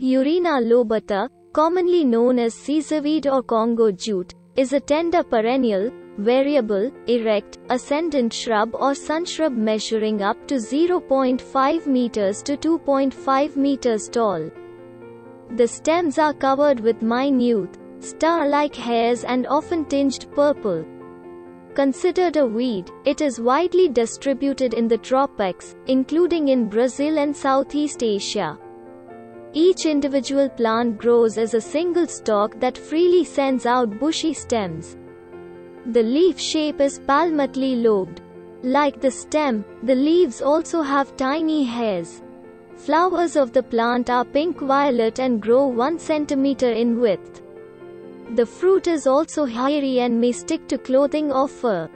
Urena lobata, commonly known as Caesarweed or Congo jute, is a tender perennial, variable, erect, ascendant shrub or subshrub measuring up to 0.5 meters to 2.5 meters tall. The stems are covered with minute, star-like hairs and often tinged purple. Considered a weed, it is widely distributed in the tropics, including in Brazil and Southeast Asia. Each individual plant grows as a single stalk that freely sends out bushy stems. The leaf shape is palmately lobed. Like the stem, the leaves also have tiny hairs. Flowers of the plant are pink-violet and grow 1 cm in width. The fruit is also hairy and may stick to clothing or fur.